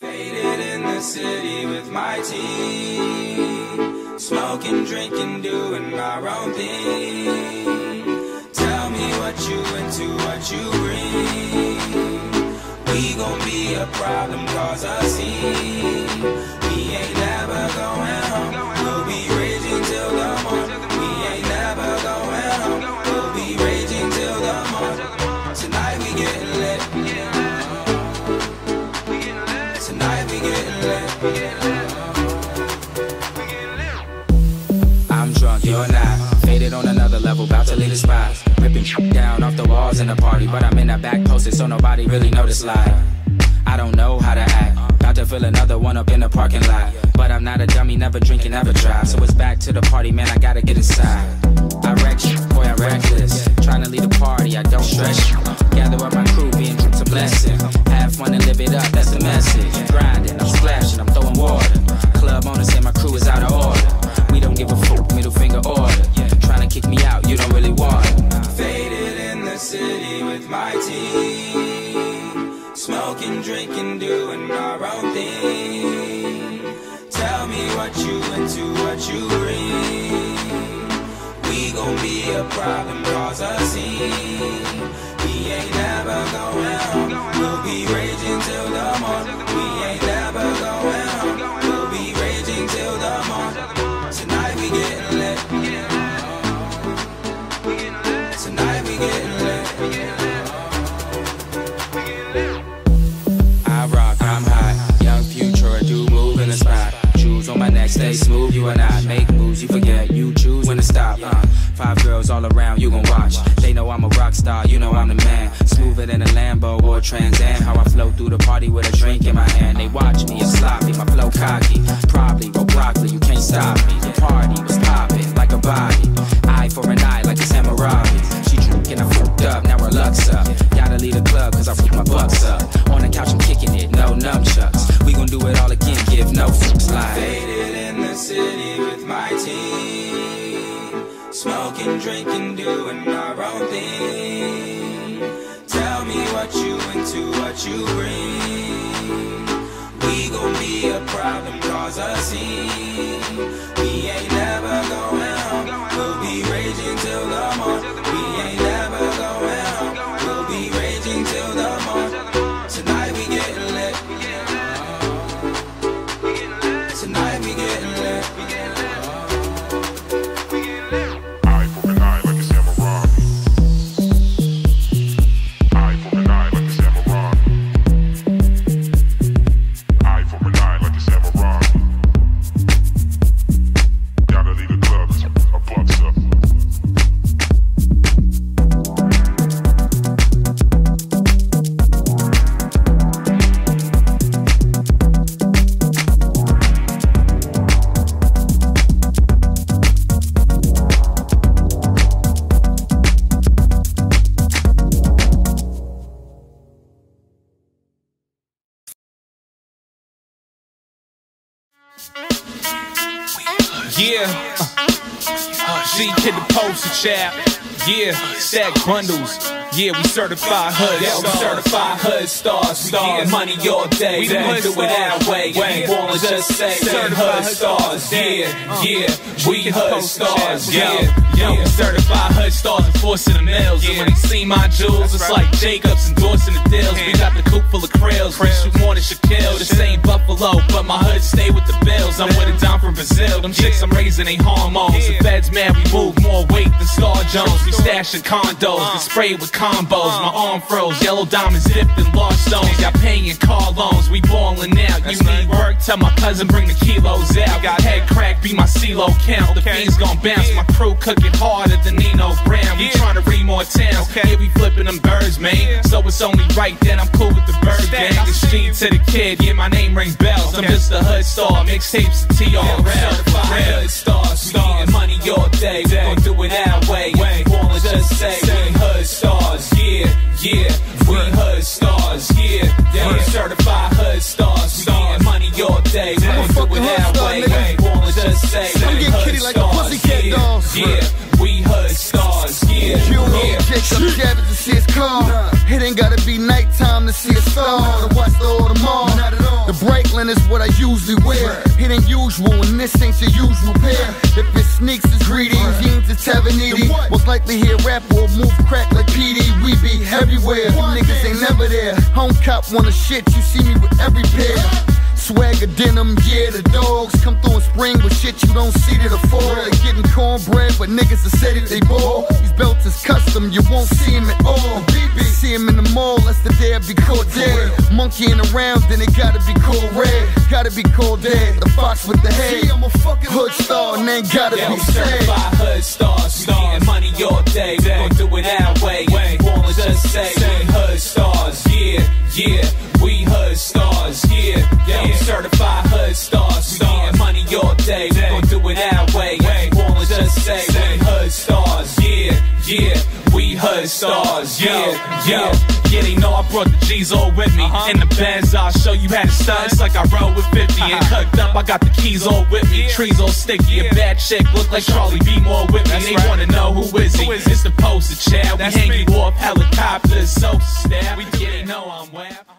Faded in the city with my team. Smoking, drinking, doing our own thing. Tell me what you into, what you bring. We gon' be a problem, cause a scene. Faded on another level, about to leave the spot. Ripping down off the walls in the party, but I'm in the back posted, so nobody really noticed live. I don't know how to act. About to fill another one up in the parking lot. But I'm not a dummy, never drinking, never drive. So it's back to the party, man, I gotta get inside. I wreck boy, I'm reckless. Trying to lead a party, I don't stress. Gather up my crew, being a blessing. Have fun city with my team. Smoking, drinking, doing our own thing. Tell me what you into, what you bring. We gon' be a problem, cause a scene. We ain't never going home. We'll be raging till the morning. We ain't a or a Trans Am. How I flow through the party with a drink in my hand. They watch me, it's sloppy, my flow cocky. Probably go broccoli, you can't stop me. The party was popping like a body. Eye for an eye, like it's Hammurabi. She drinking, I fucked up, now her luck's up. Gotta leave the club, cause I put my bucks up. On the couch, I'm kicking it, no nunchucks. We gon' do it all again, give no fucks like. Faded in the city with my team. Smoking, drinking, doing our own thing. You bring. We gon' be a problem, cause a scene. We ain't never going home. We'll be raging till Yeah. Uh, G to the poster chap. Yeah. Stack bundles. Yeah, we certified hood Yeah, we certified hood stars. We getting money all day. We We hood do it our way. If you wanna just say, Certified hood hood stars. Yeah, yeah, uh. we the hood stars. Yeah, Yo, yeah. we certified hood stars enforcing the mills. And when they see my jewels, it's right. like Jacobs endorsing the deals. We got the coop full of krills. We shoot more than Shaquille. This ain't Buffalo, but my hood stay with the bills. I'm with a dime from Brazil. Them chicks I'm raising ain't hormones. The feds mad, we move more weight than Star Jones. We stashing condos, get sprayed with combos. My arm froze, yellow diamonds dipped in large stones. Got paying car loans, we ballin' out. You need work, tell my cousin bring the kilos out. Got head crack, be my CeeLo count. The fiends gon' bounce, my crew cookin' harder than Nino Brown. We tryna read more towns, yeah, we flippin' them birds, man. So it's only right that I'm cool with the bird gang. The street to the kid, yeah, my name rings bells. I'm just a hood star, mixtapes to TRL. Certified hood stars. We getting money all day. We gon' do it our way. Wanna just say, hood stars. Yeah, yeah, we hood stars. Yeah, we certified hood stars. We getting money all day. We gon' do it our star, way. nigga. You wanna just say, I'm getting kitty like a stars. pussycat yeah, dog. Yeah, we hood stars. Yeah, You yeah. chicks up cabins to see his car. It ain't gotta be nighttime to see a star. To watch the Audemars. The bright Styling is what I usually wear. It ain't usual, and this ain't your usual pair. If it sneaks is greedy, jeans is Tavaniti. Most likely hear rap or move crack like PD. We be everywhere. You niggas ain't never there. Home cop wanna shit, you see me with every pair. Swagger denim, yeah, the dogs come through in spring with shit you don't see to the fall. Getting cornbread, but niggas are said it, they ball. These belts is custom, you won't see them at all. BB, see them in the mall, that's the day I be caught dead. Monkeying around, then it gotta be called red. Gotta be called dead. The fox with the head. I'm a fucking hood star, and ain't gotta Yeah, be I'm sad. certified hood stars. Getting money all day. We gon' do it our you say we hood stars. Yeah, yeah, we hood stars. Yeah, Yo, yeah, they know I brought the G's all with me. Uh-huh. In the Benz, I'll show you how to stunt. It's like I rode with 50 and uh-huh. cooked up. I got the keys all with me. Trees all sticky. A bad chick look like Charlie B. More with me. They wanna know who is he? It's the poster child. We hang you off helicopters, so style. Yeah, they know I'm web.